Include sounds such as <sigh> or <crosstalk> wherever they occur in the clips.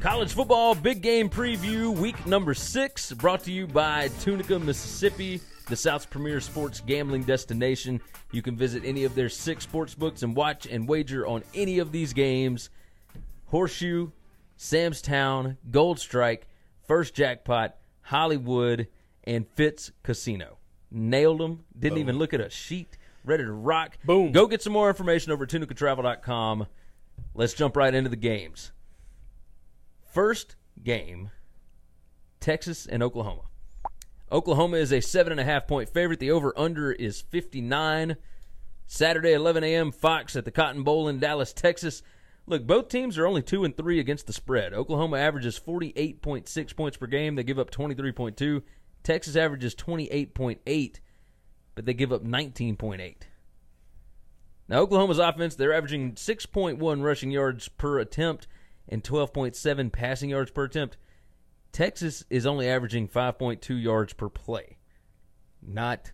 College football big game preview, week number six, brought to you by Tunica, Mississippi, the South's premier sports gambling destination. You can visit any of their six sports books and watch and wager on any of these games. Horseshoe, Sam's Town, Gold Strike, First Jackpot, Hollywood, and Fitz Casino. Nailed them. Didn't even look at a sheet. Ready to rock. Boom. Go get some more information over at tunicatravel.com. Let's jump right into the games. First game Texas and Oklahoma. Oklahoma is a seven and a half point favorite. The over under is 59. Saturday, 11 a.m. Fox at the Cotton Bowl in Dallas, Texas. Look, both teams are only two and three against the spread. Oklahoma averages 48.6 points per game. They give up 23.2. Texas averages 28.8, but they give up 19.8. Now, Oklahoma's offense, they're averaging 6.1 rushing yards per attempt and 12.7 passing yards per attempt. Texas is only averaging 5.2 yards per play. Not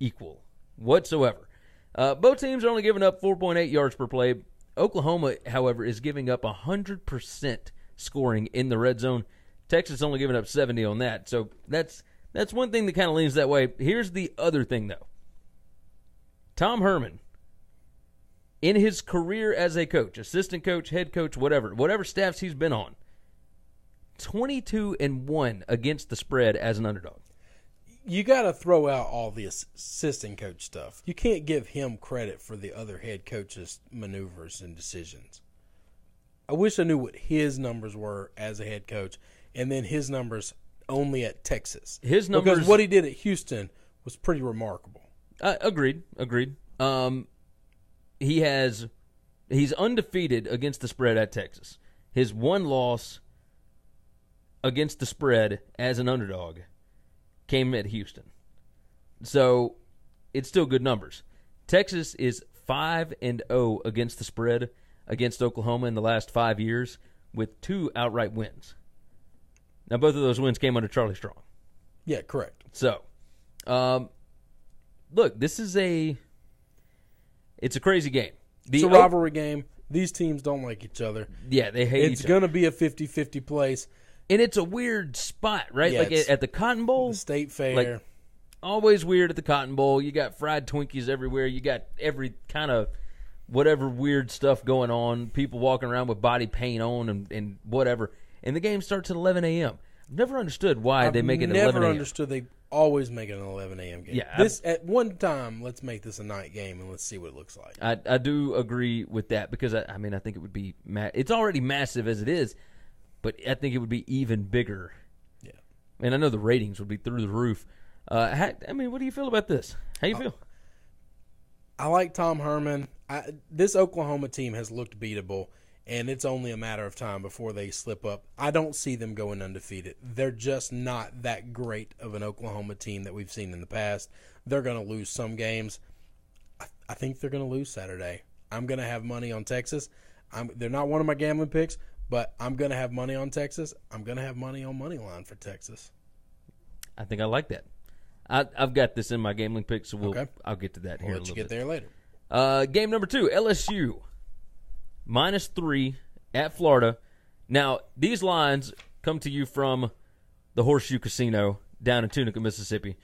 equal whatsoever. Uh, both teams are only giving up 4.8 yards per play. Oklahoma, however, is giving up 100% scoring in the red zone. Texas only giving up 70 on that. So that's that's one thing that kind of leans that way. Here's the other thing though. Tom Herman in his career as a coach, assistant coach, head coach, whatever, whatever staffs he's been on, 22 and 1 against the spread as an underdog. You got to throw out all the ass- assistant coach stuff. You can't give him credit for the other head coach's maneuvers and decisions. I wish I knew what his numbers were as a head coach, and then his numbers only at Texas. His numbers because what he did at Houston was pretty remarkable. Uh, agreed, agreed. Um, he has he's undefeated against the spread at Texas. His one loss against the spread as an underdog came at Houston. So it's still good numbers. Texas is 5 and 0 against the spread against Oklahoma in the last 5 years with two outright wins. Now both of those wins came under Charlie Strong. Yeah, correct. So, um, look, this is a it's a crazy game. The It's a rivalry game. These teams don't like each other. yeah, they hate It's each other, going to be a 50-50 place. and it's a weird spot, right? Yeah, like at, at the Cotton Bowl, The state fair. like- always weird at the Cotton Bowl. You got fried Twinkies everywhere. You got every kind of whatever weird stuff going on. People walking around with body paint on and, and whatever. And the game starts at 11 a.m. Never understood why I've they make it never 11 a.m. understood they always make it an 11 a.m. game. Yeah, this at one time, let's make this a night game and let's see what it looks like. I, I do agree with that because I, I mean I think it would be ma- it's already massive as it is, but I think it would be even bigger. Yeah. and I know the ratings would be through the roof. Uh, how, I mean, what do you feel about this? How you feel? I like Tom Herman. I, this Oklahoma team has looked beatable, and it's only a matter of time before they slip up. I don't see them going undefeated. They're just not that great of an Oklahoma team that we've seen in the past. They're going to lose some games. I, I think they're going to lose Saturday. I'm going to have money on Texas. I'm, they're not one of my gambling picks, but I'm going to have money on Texas. I'm going to have money on money line for Texas. I think I like that. I, I've got this in my gambling pick, so we'll, Okay. I'll get to that here I'll a let you get bit. there later. Uh, game number two, LSU minus three at Florida. Now these lines come to you from the Horseshoe Casino down in Tunica, Mississippi.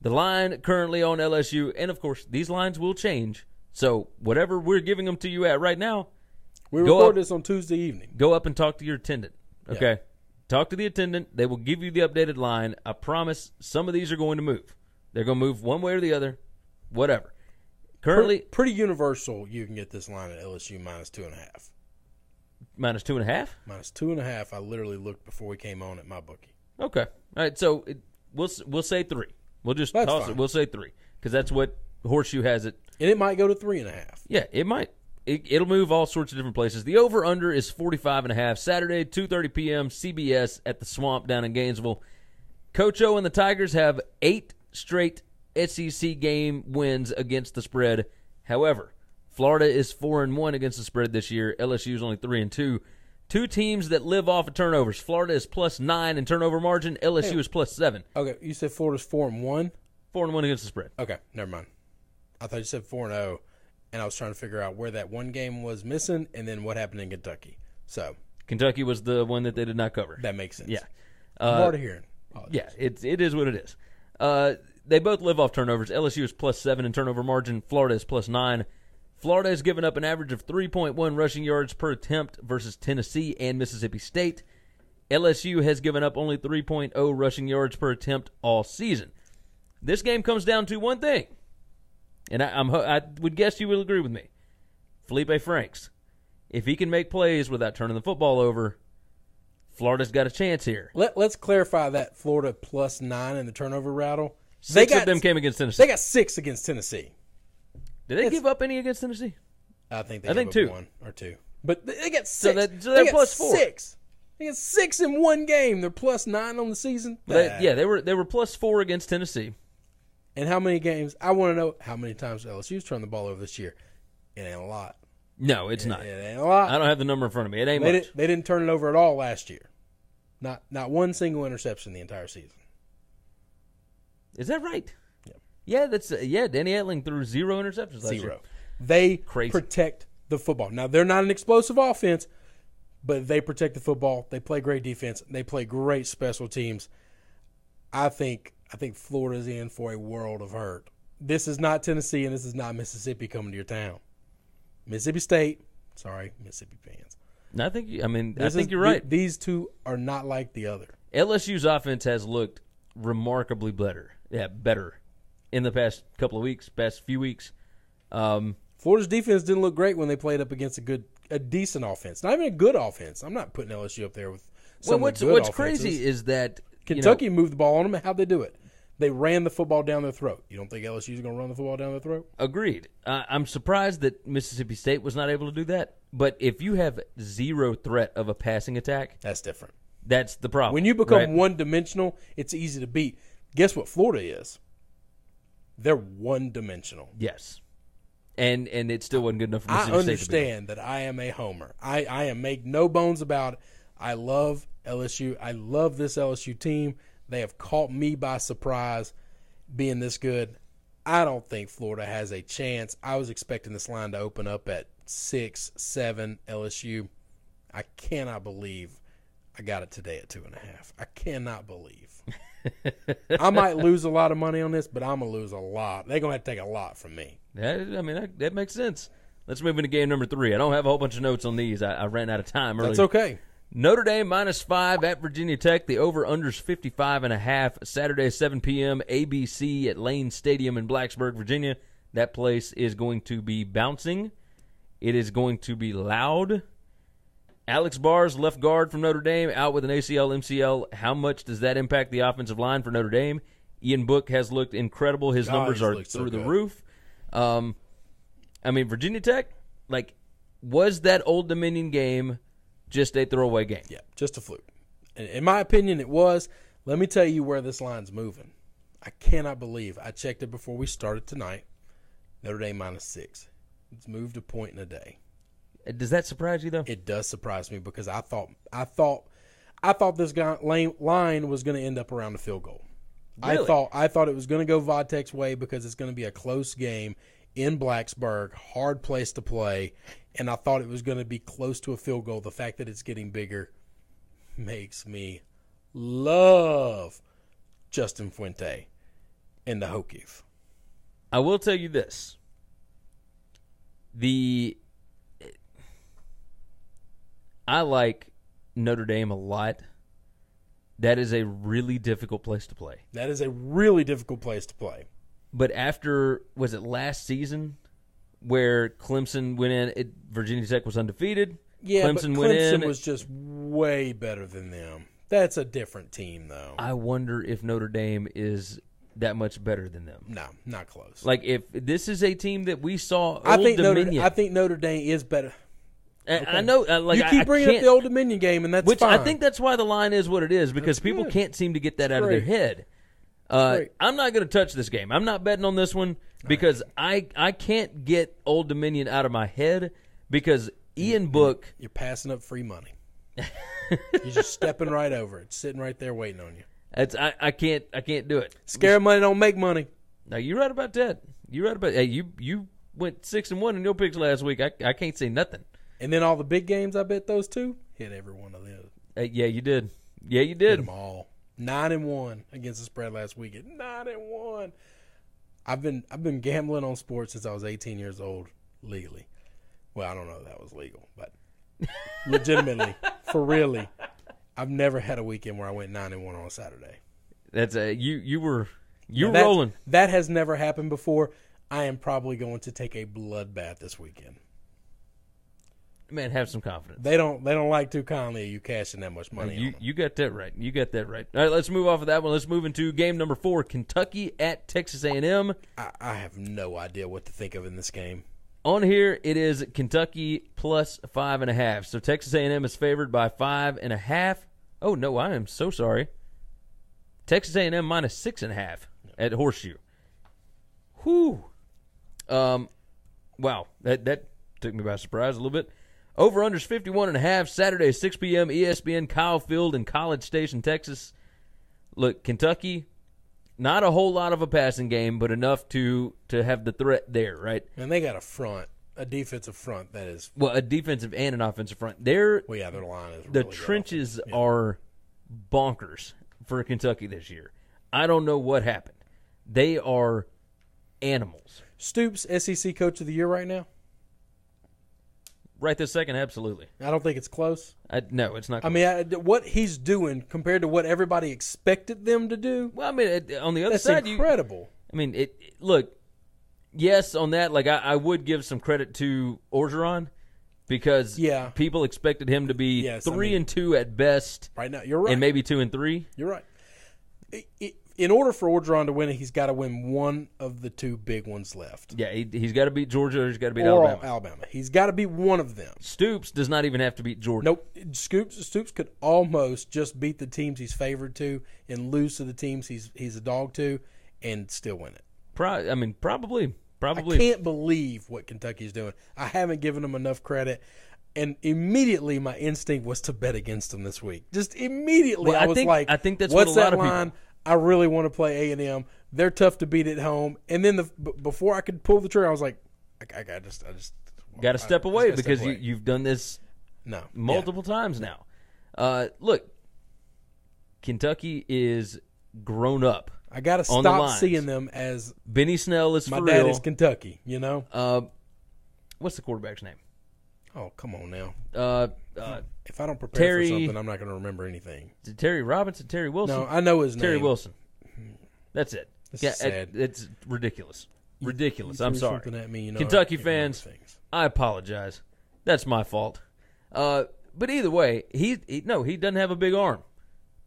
The line currently on LSU, and of course these lines will change. So whatever we're giving them to you at right now, We record up- this on Tuesday evening. go up and talk to your attendant. Okay. Talk to the attendant. They will give you the updated line. I promise some of these are going to move. They're going to move one way or the other, whatever. Currently, Pre- pretty universal. You can get this line at LSU minus two and a half. minus two and a half. Minus two and a half. I literally looked before we came on at my bookie. Okay. All right. So it, we'll we'll say three. We'll just That's toss fine. it. We'll say three because that's what Horseshoe has it. And it might go to three and a half. Yeah, it might. It, it'll move all sorts of different places. The over under is 45 and a half. Saturday, 2:30 p.m. CBS at the Swamp down in Gainesville. Coach O and the Tigers have eight straight SEC game wins against the spread. However, Florida is four and one against the spread this year. LSU is only three and two. Two teams that live off of turnovers. Florida is plus nine in turnover margin. LSU is plus seven. Okay, you said Florida's four and one. Four and one against the spread. Okay, never mind. I thought you said four and zero, and I was trying to figure out where that one game was missing, and then what happened in Kentucky. So Kentucky was the one that they did not cover. That makes sense. Yeah. I'm Uh, hard of hearing. yeah, it, it is what it is. Uh, they both live off turnovers. LSU is plus seven in turnover margin. Florida is plus nine. Florida has given up an average of 3.1 rushing yards per attempt versus Tennessee and Mississippi State. LSU has given up only 3.0 rushing yards per attempt all season. This game comes down to one thing, and I, I'm I would guess you will agree with me. Feleipe Franks, if he can make plays without turning the football over, Florida's got a chance here. Let, let's clarify that Florida plus nine in the turnover rattle. Six got of them came against Tennessee. They got six against Tennessee. Did they give up any against Tennessee? I think they I think up two. one or two, but they they got So six. that- so they're they got plus four. Six. They got six in one game. They're plus nine on the season. They- Ah. yeah, they were they were plus four against Tennessee. And how many games? I want to know how many times LSU's turned the ball over this year. It ain't a lot. No, it's not. It ain't a lot. I don't have the number in front of me. It ain't They, much. did, they didn't turn it over at all last year. Not not one single interception the entire season. Is that right? Yeah, that's uh, yeah. Danny Etling threw zero interceptions last Zero. year. They Crazy. protect the football. Now they're not an explosive offense, but they protect the football. They play great defense. They play great special teams. I think I think Florida's in for a world of hurt. This is not Tennessee and this is not Mississippi coming to your town. Mississippi State, sorry, Mississippi fans. I think you- I mean I This think is- you're right. th- these two are not like the other. LSU's offense has looked remarkably better. Yeah, better in the past couple of weeks, past few weeks. Um, Florida's defense didn't look great when they played up against a good, a decent offense. Not even a good offense. I'm not putting LSU up there with some well, what's what's offenses. crazy is that you know, Kentucky moved the ball on them. How'd they do it? They ran the football down their throat. You don't think LSU's going to run the football down their throat? Agreed. Uh, I'm surprised that Mississippi State was not able to do that. But if you have zero threat of a passing attack, That's different. that's the problem. When you become right? one dimensional, it's easy to beat. Guess what Florida is? They're one dimensional. yes, and and it still wasn't good enough for I Mississippi beat understand that I am a homer. I, I am make no bones about it. I love LSU. I love this LSU team. They have caught me by surprise being this good. I don't think Florida has a chance. I was expecting this line to open up at six, seven LSU. I cannot believe I got it today at two and a half. I cannot believe. <laughs> I might lose a lot of money on this, but I'm gonna lose a lot. They're gonna have to take a lot from me. That, I mean, that, that makes sense. Let's move into game number three. I don't have a whole bunch of notes on these. I, I ran out of time earlier. That's okay. Notre Dame minus five at Virginia Tech. The over unders 55 and a half. Saturday, 7 p.m. ABC at Lane Stadium in Blacksburg, Virginia. That place is going to be bouncing. It is going to be loud. Alex Bars, left guard from Notre Dame, out with an ACL, MCL. How much does that impact the offensive line for Notre Dame? Ian Book has looked incredible. His Oh, numbers are looked so through the good. roof. Um, I mean, Virginia Tech, like, was that Old Dominion game just a throwaway game? Yeah, just a fluke. In my opinion, it was. Let me tell you where this line's moving. I cannot believe I checked it before we started tonight. Notre Dame minus six. It's moved a point in a day. Does that surprise you though? It does surprise me because I thought I thought I thought this guy, lane, line was going to end up around the field goal. I thought I thought it was going to go Vodtek's way because it's going to be a close game in Blacksburg, hard place to play, and I thought it was going to be close to a field goal. The fact that it's getting bigger makes me love Justin Fuente and the Hokies. I will tell you this: the I like Notre Dame a lot. That is a really difficult place to play. That is a really difficult place to play. But after was it last season where Clemson went in? It, Virginia Tech was undefeated. Yeah, Clemson but went Clemson in. was just way better than them. That's a different team, though. I wonder if Notre Dame is that much better than them. no, not close. Like if this is a team that we saw, I think Dominion. Notre, I think Notre Dame is better. I, I know, uh, like you keep I bringing up the Old Dominion game, and that's Which fine. I think that's why the line is what it is because That's people good. can't seem to get that out of their head. Uh. I'm not going to touch this game. I'm not betting on this one because I I can't get Old Dominion out of my head because Ian Book. you're passing up free money. <laughs> you're just stepping right over it, sitting right there waiting on you. It's, I I can't I can't do it. Scare money don't make money. Now you're right about that. You're right about hey you you went six and one in your picks last week. I I can't say nothing. And then all the big games, I bet those two hit every one of them. Uh, yeah, you did. Yeah, you Hit did. them all. Nine and one against the spread last weekend. Nine and one. I've been I've been gambling on sports since I was 18 years old legally. Well, I don't know if that was legal, but <laughs> legitimately, for really, I've never had a weekend where I went nine and one on a Saturday. That's a you. You were you were rolling. That has never happened before. I am probably going to take a bloodbath this weekend. Man, have some confidence. They don't they don't like too kindly you cashing that much money. You on you got that right. You got that right. All right, let's move off of that one. Let's move into game number four: Kentucky at Texas A&M. I, I have no idea what to think of in this game. On here, it is Kentucky plus five and a half. So Texas A&M is favored by five and a half. Oh no, I am so sorry. Texas A&M minus six and a half at Horseshoe. Whew. Um, wow, that that took me by surprise a little bit. Over unders 51 and a half. Saturday 6 p.m. ESPN Kyle Field in College Station, Texas. Look, Kentucky, not a whole lot of a passing game, but enough to to have the threat there, right? And they got a front, a defensive front that is. Well, a defensive and an offensive front. They're Well, yeah, their line is. the really trenches offense. are bonkers for Kentucky this year. I don't know what happened. They are animals. Stoops, SEC Coach of the Year right now. Right this second, absolutely. I don't think it's close. I, no, it's not. I mean, I, what he's doing compared to what everybody expected them to do, well, I mean, it, on the other that's side, you, incredible. I mean, it. it- Look, yes, on that, like I, I would give some credit to Orgeron because Yeah. people expected him to be Yes, I three mean- and two at best, Right now, you're right. and maybe two and three. You're right. I- I- in order for Orgeron to win it, he's got to win one of the two big ones left, Yeah, he, he's got to beat Georgia or he's got to beat or Alabama. Alabama. He's got to be one of them. Stoops does not even have to beat Georgia. Nope. Scoops Stoops could almost just beat the teams he's favored to and lose to the teams he's he's a dog to and still win it. Pro- I mean, probably, Probably. I can't believe what Kentucky's doing. I haven't given them enough credit. And immediately my instinct was to bet against them this week. Just immediately Well, I, I was think- like, I think that's what what's a lot that of people- line? I really want to play A&M. They're tough to beat at home. And then the b- before I could pull the trigger, I was like, I, I, I just I just Got to step away gotta step because away. You, you've done this no multiple times now. Uh, look, Kentucky is grown up. I got to stop seeing them as Benny Snell is my for dad real. is Kentucky. You know? uh, what's the quarterback's name? Oh come on now. Uh, uh, If I don't prepare Terry- for something, I'm not going to remember anything. is it Terry Robinson, Terry Wilson, No, I know his Terry name. Wilson. That's it. This yeah, is sad. it- it's ridiculous. Ridiculous. You I'm threw sorry. something at me, you know, Kentucky I can't remember fans, things. I apologize. That's my fault. Uh, but either way, he, he no, he doesn't have a big arm,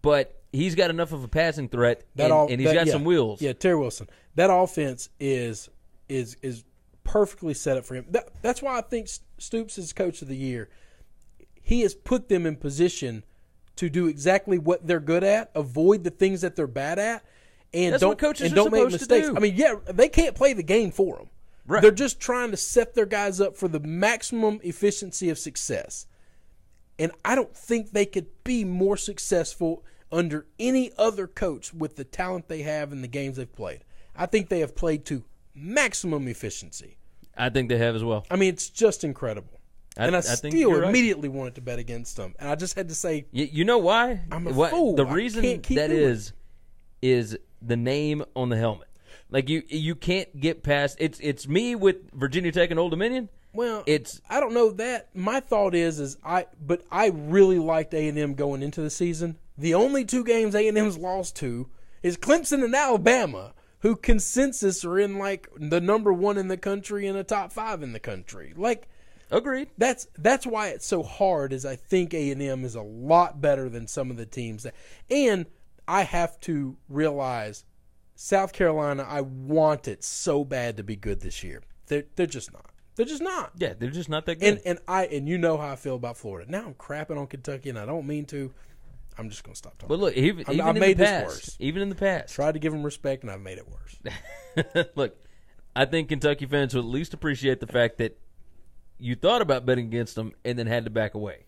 but he's got enough of a passing threat, That and, all, and he's that- got yeah, some wheels. Yeah, Terry Wilson. That offense is is is perfectly set up for him. That, that's why I think Stoops is coach of the year. He has put them in position to do exactly what they're good at, avoid the things that they're bad at, and That's don't what coaches and don't make mistakes. do. I mean, yeah, they can't play the game for them. Right. They're just trying to set their guys up for the maximum efficiency of success. And I don't think they could be more successful under any other coach with the talent they have in the games they've played. I think they have played to maximum efficiency. I think they have as well. I mean, it's just incredible. I- and I, I think still right. immediately wanted to bet against them. And I just had to say, You, you know why? I'm a What- fool. The reason that is is the name on the helmet. Like you, you can't get past. It's it's me with Virginia Tech and Old Dominion. well, It's I don't know that. My thought is, is I, but I really liked A and M going into the season. The only two games A and M's lost to is Clemson and Alabama, who consensus are in like the number one in the country and the top five in the country. Like agreed. that's that's why it's so hard. Is I think A and M is a lot better than some of the teams that, and I have to realize South Carolina. I want it so bad to be good this year. They're they're just not. They're just not. Yeah, they're just not that good. And and I and you know how I feel about Florida. Now I'm crapping on Kentucky, and I don't mean to. I'm just gonna stop talking. but look, even, even in made the this past, worse. even in the past, Tried to give them respect, and I've made it worse. <laughs> look, I think Kentucky fans will at least appreciate the fact that you thought about betting against them and then had to back away.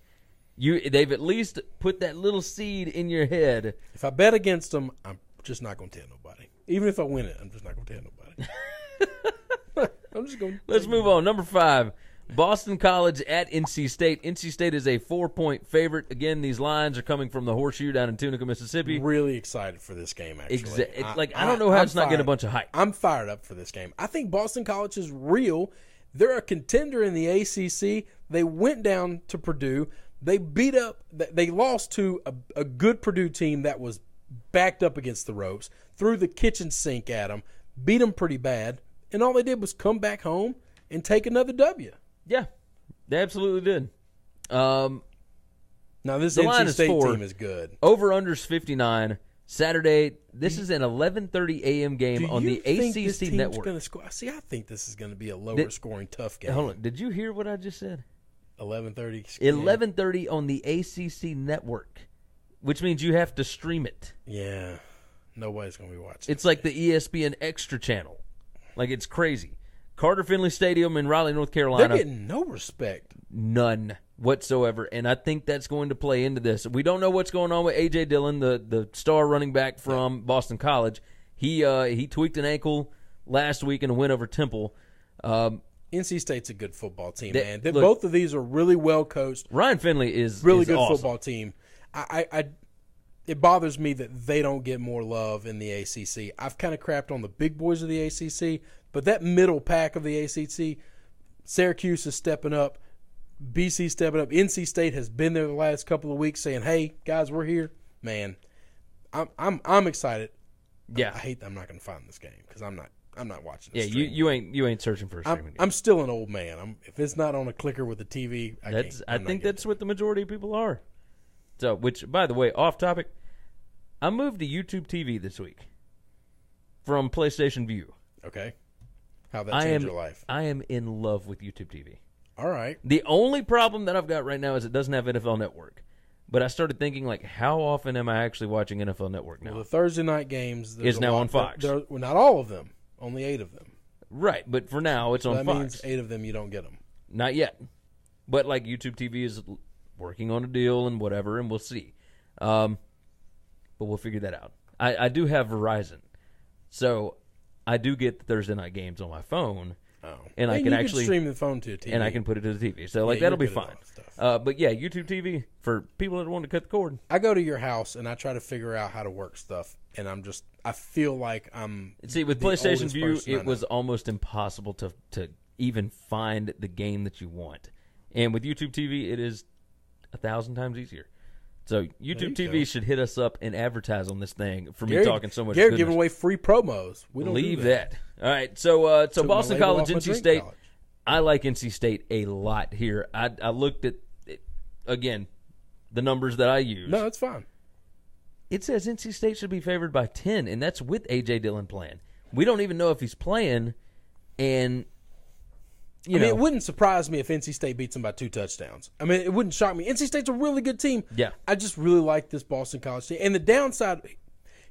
You, they've at least put that little seed in your head. If I bet against them, I'm just not gonna tell nobody. Even if I win it, I'm just not gonna tell nobody. <laughs> I'm just gonna. Let's move on. Number five, Boston College at NC State. NC State is a four point favorite. Again, these lines are coming from the horseshoe down in Tunica, Mississippi. Really excited for this game. Actually, Exa- it's like I don't know how I'm it's not getting a bunch of hype. I'm fired up for this game. I think Boston College is real. They're a contender in the ACC. They went down to Purdue. They beat up. They lost to a, a good Purdue team that was backed up against the ropes, threw the kitchen sink at them, beat them pretty bad, and all they did was come back home and take another W. Yeah, they absolutely did. Um, Now this NC State four. team is good. over unders 59. Saturday. This is an 11:30 a.m. game on you the think this ACC team's network. Gonna score? See, I think this is going to be a lower Did- scoring, tough game. Hold on. Did you hear what I just said? Eleven thirty. 11:30 on the ACC network, which means you have to stream it. Yeah, nobody's going to be watching. It's like the E ESPN Extra channel. Like it's crazy. Carter Finley Stadium in Raleigh, North Carolina. They're getting no respect. None whatsoever. And I think that's going to play into this. We don't know what's going on with AJ Dillon, the, the star running back from Boston College. He uh, he tweaked an ankle last week in a win over Temple. Um, NC State's a good football team, They- man. Look- both of these are really well coached, Ryan Finley is really is good awesome. football team. I, I, I, it bothers me that they don't get more love in the ACC. I've kind of crapped on the big boys of the ACC, but that middle pack of the ACC, Syracuse is stepping up, BC stepping up. NC State has been there the last couple of weeks, saying, "Hey guys, we're here." Man, I'm I'm I'm excited. Yeah, I Yeah, hate that I'm not going to find this game because I'm not I'm not watching. yeah. You you ain't you ain't searching for a I'm, streaming. game. I'm still an old man. I'm if it's not on a clicker with a TV, I That's can't, I I'm think that's what the majority of people are. So, which by the way, off topic, I moved to YouTube TV this week from PlayStation Vue. okay. How that I changed am your life? I am in love with YouTube TV. All right. The only problem that I've got right now is it doesn't have NFL Network. But I started thinking like, how often am I actually watching NFL Network now? Well, the Thursday night games Is now lot- on Fox. there- well, not all of them. Only eight of them. right, but for now it's on that Fox. means eight of them you don't get them. Not yet. But like YouTube TV is working on a deal and whatever, and we'll see. Um, but we'll figure that out. I, I do have Verizon, so I do get the Thursday night games on my phone, Oh, And I you can could actually- stream the phone to a TV. and I can put it to the TV. So like Yeah, that'll be fine. all that stuff. Uh, but yeah, YouTube TV for people that want to cut the cord. I go to your house and I try to figure out how to work stuff, and I'm just I feel like I'm. See, with the PlayStation Vue, it was almost impossible to to even find the game that you want, and with YouTube TV, it is a thousand times easier. So YouTube you TV go. should hit us up and advertise on this thing for me Gary, talking so much. Gary goodness. giving away free promos. We don't do Leave that. All right, so uh, so Took Boston College, NC State. college. I like NC State a lot here. I I looked at it, again the numbers that I use. No, it's fine. It says NC State should be favored by 10, and that's with A.J. Dillon playing. We don't even know if he's playing, and, you I know, mean, it wouldn't surprise me if NC State beats them by two touchdowns. I mean, it wouldn't shock me. NC State's a really good team. Yeah. I just really like this Boston College team. And the downside,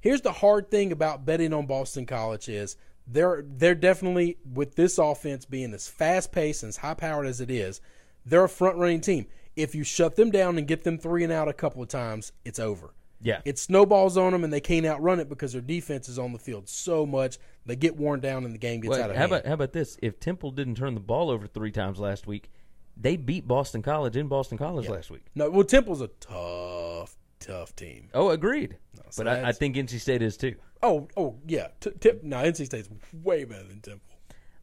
here's the hard thing about betting on Boston College is they're they're definitely with this offense being as fast paced and as high powered as it is, they're a front running team. If you shut them down and get them three and out a couple of times, it's over. Yeah. It snowballs on them and they can't outrun it because their defense is on the field so much they get worn down and the game gets Well, out of how hand. about how about this? If Temple didn't turn the ball over three times last week, they beat Boston College in Boston College last week. no, well, Temple's a tough, tough team. Oh, agreed. so but I, I think NC State is too. Oh, oh yeah. T- tip. No, NC State's way better than Temple.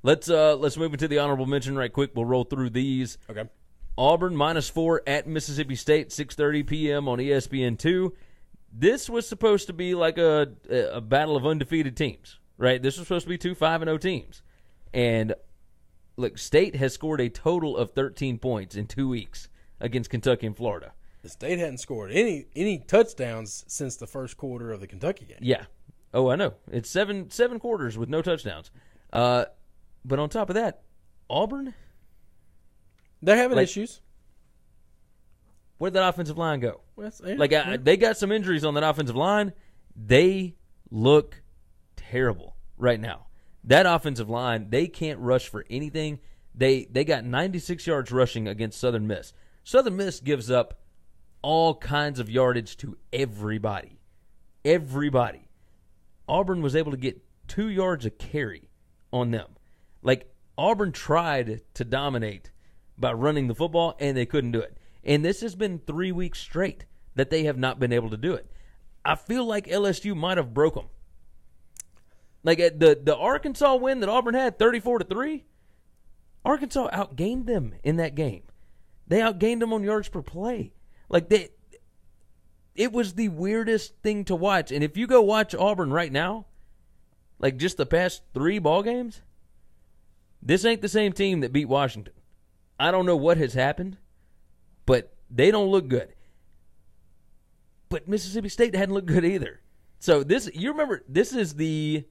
Let's uh let's move into the honorable mention right quick. We'll roll through these. Okay. Auburn minus four at Mississippi State, six thirty p.m. on ESPN two. This was supposed to be like a a battle of undefeated teams, right? This was supposed to be two five and zero teams, and look, State has scored a total of thirteen points in two weeks against Kentucky and Florida. The state hadn't scored any any touchdowns since the first quarter of the Kentucky game. Yeah. Oh, I know. It's seven seven quarters with no touchdowns. Uh, but on top of that, Auburn, They're having Like- issues. Where'd that offensive line go? Well, yeah, Like I, they got some injuries on that offensive line. They look terrible right now. That offensive line, they can't rush for anything. They they got 96 yards rushing against Southern Miss. Southern Miss gives up all kinds of yardage to everybody. Everybody. Auburn was able to get 2 yards a carry on them. Like Auburn tried to dominate by running the football, and they couldn't do it. And this has been three weeks straight that they have not been able to do it. I feel like LSU might have broke them. Like at the the Arkansas win that Auburn had, thirty four to three. Arkansas outgained them in that game. They outgained them on yards per play. Like they, it was the weirdest thing to watch. And if you go watch Auburn right now, like just the past three ball games, this ain't the same team that beat Washington. I don't know what has happened, but they don't look good. But Mississippi State hadn't looked good either. So this, you remember, this is the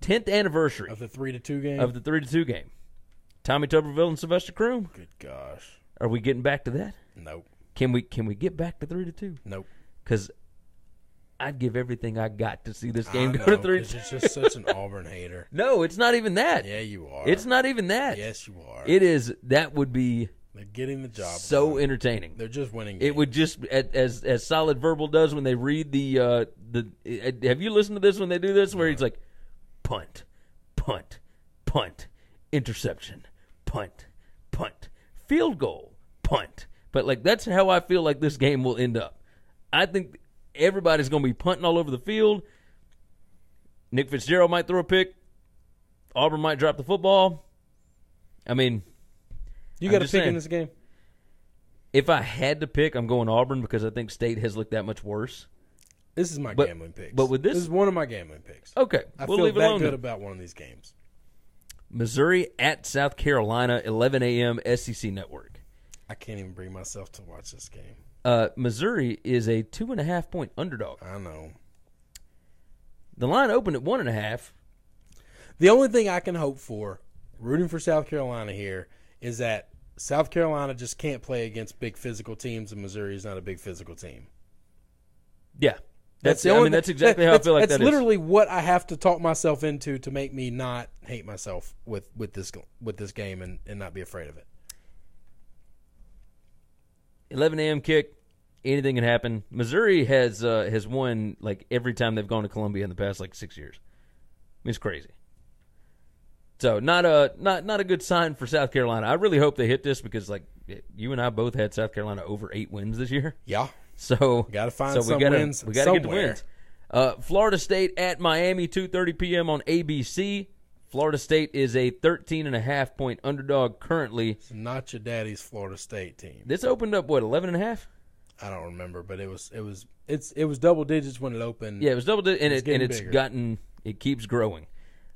tenth anniversary Of the three to two game. of the three to two game. Tommy Tuberville and Sylvester Croom. Good gosh. Are we getting back to that? Nope. Can we can we get back to three to two? Nope. Because I'd give everything I got to see this game I go to know, three. To You're just such an Auburn hater. <laughs> no, it's not even that. Yeah, you are. It's not even that. Yes, you are. It is. That would be They're getting the job. so done. entertaining. They're just winning. It would just as as solid verbal does when they read the uh the. uh, Have you listened to this when they do this where he's like, punt, punt, punt, interception, punt, punt, field goal, punt. But like that's how I feel like this game will end up. I think everybody's going to be punting all over the field. Nick Fitzgerald might throw a pick. Auburn might drop the football. I mean, You got to pick saying. in this game. if I had to pick, I'm going Auburn because I think State has looked that much worse. This is my But- gambling picks. but with this- this is one of my gambling picks. Okay, I we'll feel leave that alone. good then. about one of these games. Missouri at South Carolina, 11 a.m. SEC Network. I can't even bring myself to watch this game. Uh, Missouri is a two and a half point underdog. I know. The line opened at one and a half. The only thing I can hope for, rooting for South Carolina here, is that South Carolina just can't play against big physical teams, and Missouri is not a big physical team. Yeah, that's. the I only mean, that's exactly that- <laughs> how I feel like that's that is. literally what I have to talk myself into to make me not hate myself with, with this with this game and, and not be afraid of it. 11 a.m. kick. Anything can happen. Missouri has uh, has won like every time they've gone to Columbia in the past like six years. I mean, it's crazy. So not a not not a good sign for South Carolina. I really hope they hit this because like you and I both had South Carolina over eight wins this year. Yeah, So Gotta find so some we gotta, wins We got to get the somewhere. wins. Uh, Florida State at Miami, two thirty p.m. on ABC. Florida State is a 13 and a half point underdog currently. it's not your daddy's Florida State team. This opened up what 11 and a half? I don't remember, but it was it was it's it was double digits when it opened. Yeah, it was double digits, and It's it and getting it's bigger. gotten it keeps growing.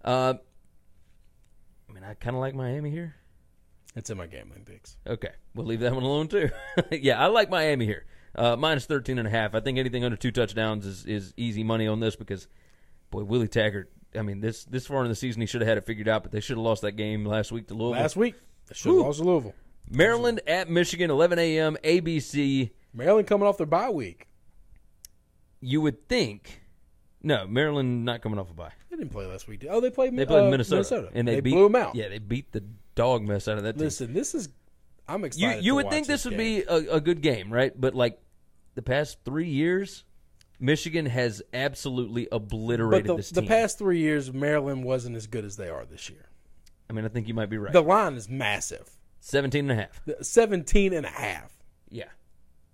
Uh, I mean, I kind of like Miami here. it's in my gambling picks. Okay, we'll leave that one alone too. <laughs> yeah, I like Miami here. Uh, minus 13 and a half. I think anything under two touchdowns is, is easy money on this because, boy, Willie Taggart. I mean, this this far in the season, he should have had it figured out, but they should have lost that game last week to Louisville. Last week, they should have lost to Louisville. Maryland at Michigan, 11 a.m. ABC. Maryland coming off their bye week. You would think, no, Maryland not coming off a bye. They didn't play last week. Oh, they played. They played uh, Minnesota, and they, beat, blew them out. Yeah, they beat the dog mess out of that team. Listen, this is. I'm you excited. you to would think this would game. be a, a good game, right? But like the past three years, Michigan has absolutely But obliterated the, this the past three years, Maryland wasn't as good as they are this year. I mean, I think you might be right. The line is massive. 17 and a half. 17 and a half. Yeah.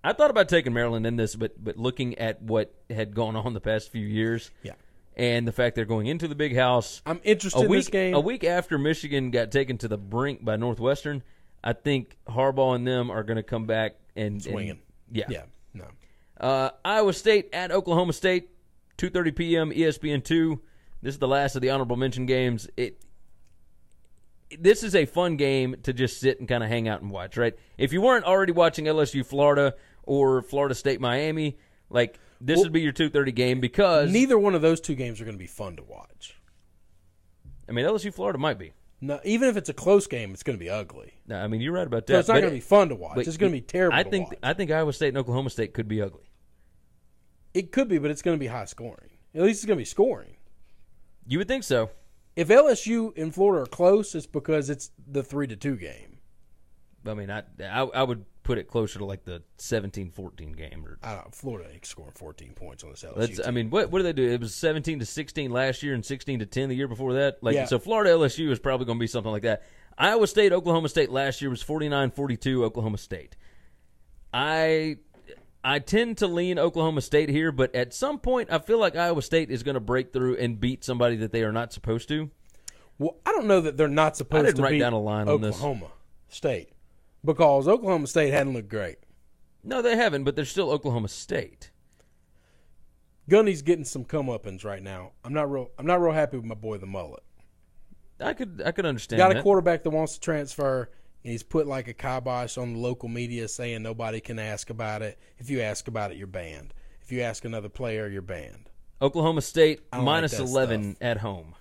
I thought about taking Maryland in this, but but looking at what had gone on the past few years, Yeah. and the fact they're going into the big house I'm interested a in this game. a week after Michigan got taken to the brink by Northwestern, I think Harbaugh and them are going to come back and and- Swinging. yeah, Yeah. No. Uh, Iowa State at Oklahoma State, 2:30 p.m. ESPN two. This is the last of the honorable mention games. It this is a fun game to just sit and kind of hang out and watch. Right? If you weren't already watching LSU Florida or Florida State Miami, like this Well- would be your 2:30 game because Neither one of those two games are going to be fun to watch. I mean LSU Florida might be. No, even if it's a close game, it's going to be ugly. No, I mean you're right about that. So it's not going to be fun to watch. It's going to be terrible. I think. I think Iowa State and Oklahoma State could be ugly. it could be, but it's going to be high scoring. At least it's going to be scoring. You would think so. If LSU and Florida are close, it's because it's the three to two game. I mean, I, I I would put it closer to like the 17-14 game or I don't know, Florida ain't scoring 14 points on this LSU. Let's, I mean, what what do they do? It was seventeen to sixteen last year, and sixteen to ten the year before that. Like, Yeah. so Florida LSU is probably going to be something like that. Iowa State, Oklahoma State last year was 49-42 Oklahoma State. I I tend to lean Oklahoma State here, but at some point I feel like Iowa State is going to break through and beat somebody that they are not supposed to. Well, I don't know that they're not supposed didn't to write down a line on this. Oklahoma State because Oklahoma State hadn't looked great. No, they haven't, but they're still Oklahoma State. Gundy's getting some comeuppance right now. I'm not real. I'm not real happy with my boy the mullet. I could I could understand Got that. a quarterback that wants to transfer, and he's put like a kibosh on the local media saying nobody can ask about it. If you ask about it, you're banned. If you ask another player, you're banned. Oklahoma State don't like minus that 11 at home.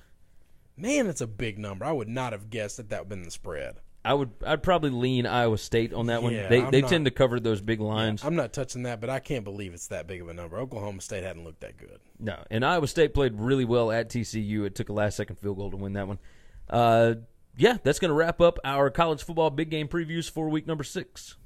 Man, that's a big number. I would not have guessed that that would have been the spread. I would I'd probably lean Iowa State on that one. Yeah, they I'm they not- tend to cover those big lines. I'm not touching that, but I can't believe it's that big of a number. Oklahoma State hadn't looked that good. No, and Iowa State played really well at TCU. It took a last second field goal to win that one. Uh, yeah, that's going to wrap up our college football big game previews for week number six.